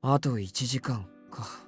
あと1時間か。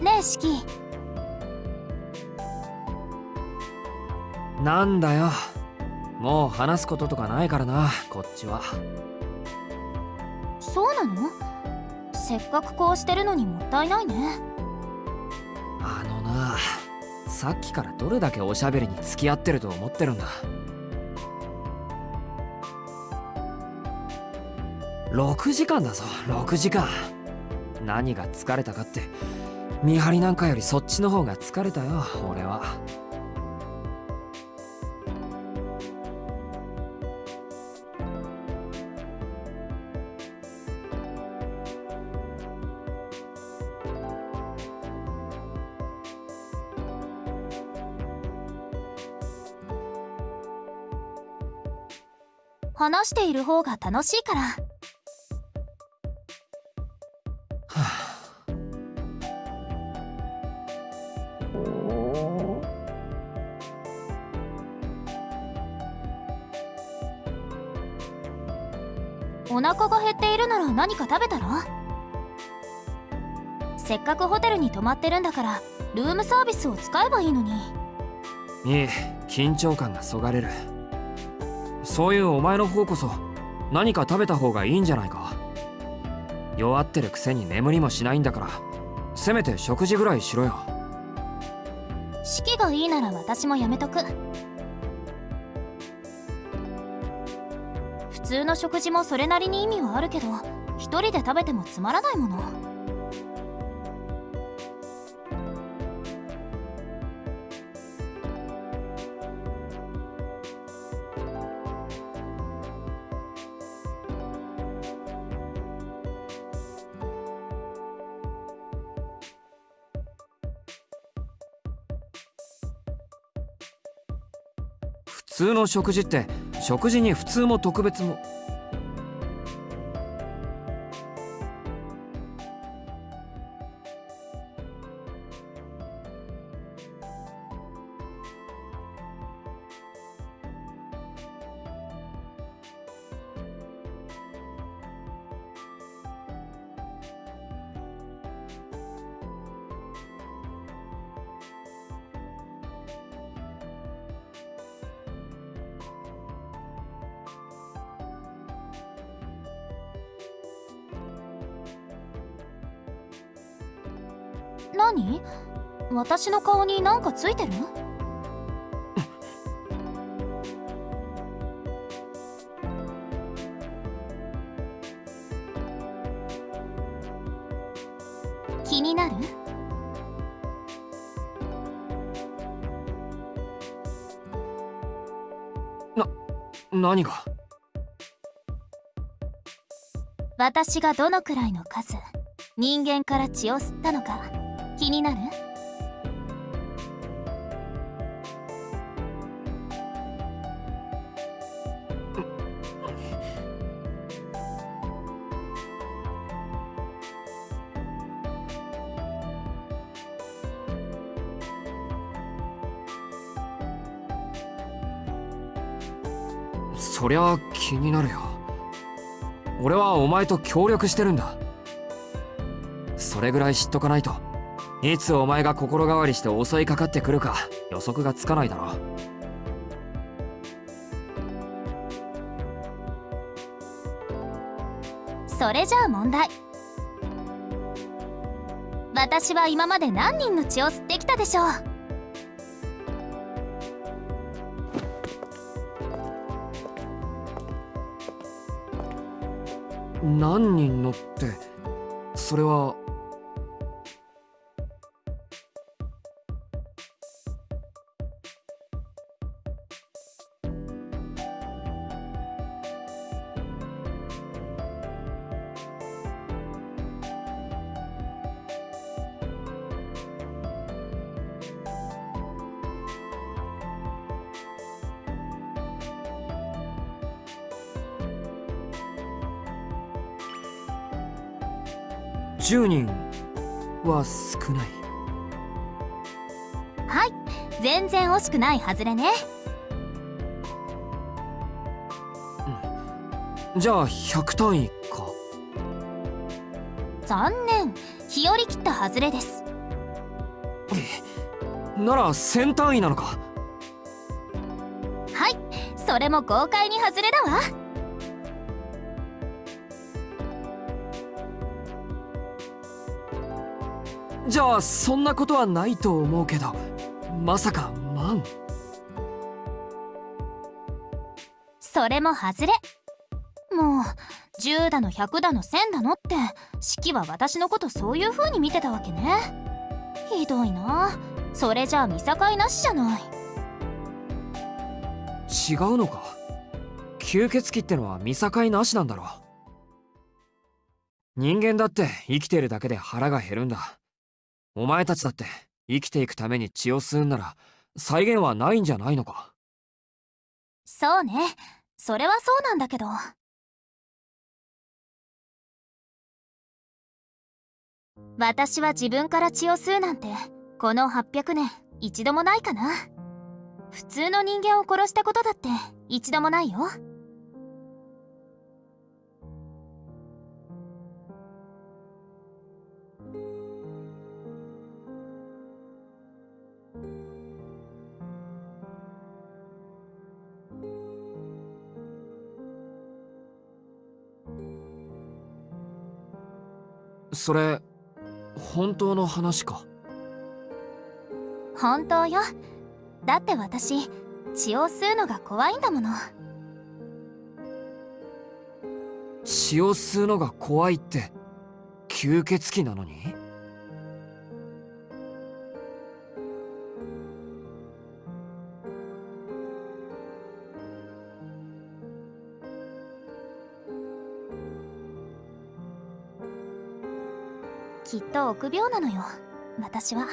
ねえ四季なんだよ。もう話すこととかないからなこっちは。そうなの？せっかくこうしてるのにもったいないね。あのなさっきからどれだけおしゃべりに付き合ってると思ってるんだ。6時間だぞ6時間。何が疲れたかって見張りなんかよりそっちの方が疲れたよ俺は。話している方が楽しいから。お腹が減っているなら何か食べたら？せっかくホテルに泊まってるんだからルームサービスを使えばいいのに。いい緊張感がそがれる。そういうお前の方こそ何か食べた方がいいんじゃないか。弱ってるくせに眠りもしないんだからせめて食事ぐらいしろよ。式がいいなら私もやめとく通の食事もそれなりに意味はあるけど一人で食べてもつまらないもの。普通の食事って食事に普通も特別も何？私の顔になんかついてる？気になる？何が？私がどのくらいの数人間から血を吸ったのか気になる？そりゃ気になるよ。俺はお前と協力してるんだ。それぐらい知っとかないと。いつお前が心変わりして襲いかかってくるか予測がつかないだろそれじゃあ問題。私は今まで何人の血を吸ってきたでしょう？何人のってそれは10人は少ない。はい。全然惜しくない外れね。じゃあ100単位か。残念。日和切った外れです。なら1000単位なのか。はい。それも豪快に外れだわじゃあそんなことはないと思うけどまさか万それも外れ。もう10だの100だの1000だのって式は私のことそういう風に見てたわけね。ひどいな。それじゃあ見境なしじゃない。違うのか。吸血鬼ってのは見境なしなんだろ人間だって生きてるだけで腹が減るんだお前たちだって生きていくために血を吸うんなら再現はないんじゃないのか？そうね。それはそうなんだけど。私は自分から血を吸うなんてこの800年一度もないかな。普通の人間を殺したことだって一度もないよ。それ本当の話か？本当よ。だって私血を吸うのが怖いんだもの。血を吸うのが怖いって吸血鬼なのに？きっと臆病なのよ。私は。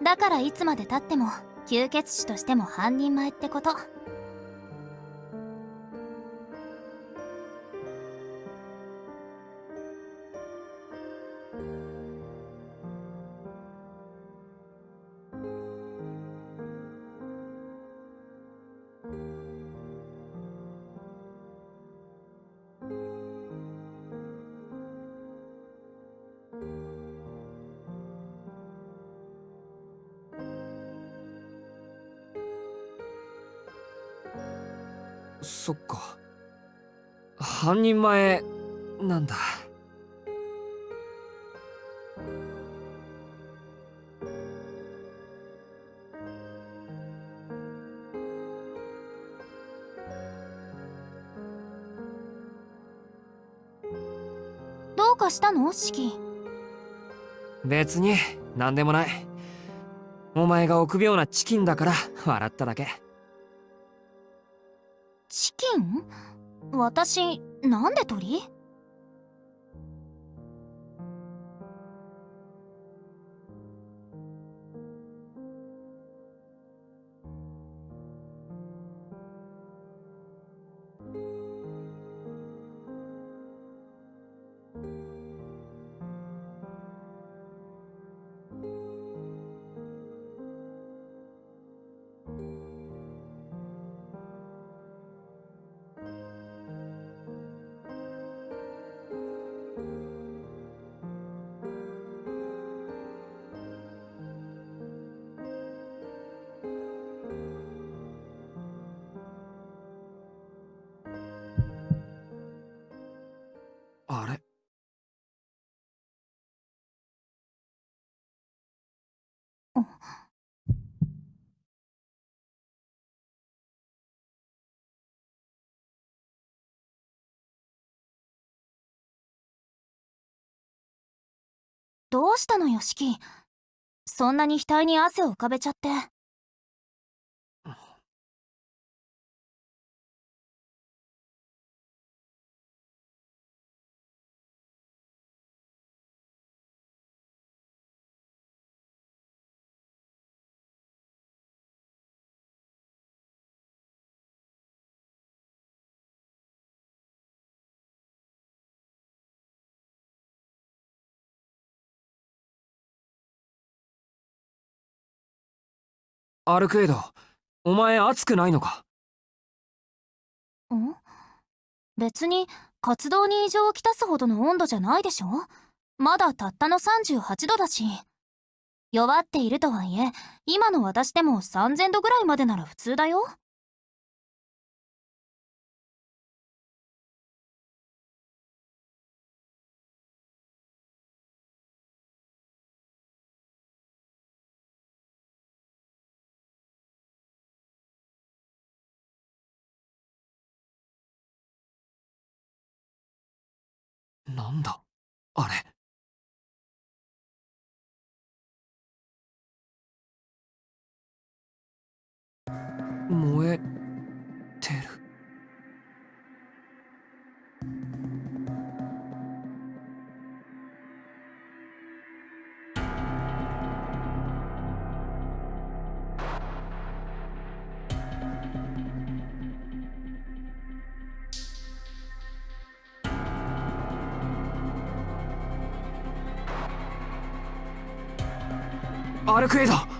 だからいつまでたっても吸血鬼としても半人前ってこと。そっか。半人前なんだ。どうかしたの？シキ別に何でもない。お前が臆病なチキンだから笑っただけチキン？私なんで鳥？どうしたのよシキそんなに額に汗を浮かべちゃって。アルクエイドお前熱くないのか？ん？別に活動に異常をきたすほどの温度じゃないでしょ？まだたったの38度だし。弱っているとはいえ、今の私でも3000度ぐらいまでなら普通だよ。なんだ？あれ？燃えアルクエイド。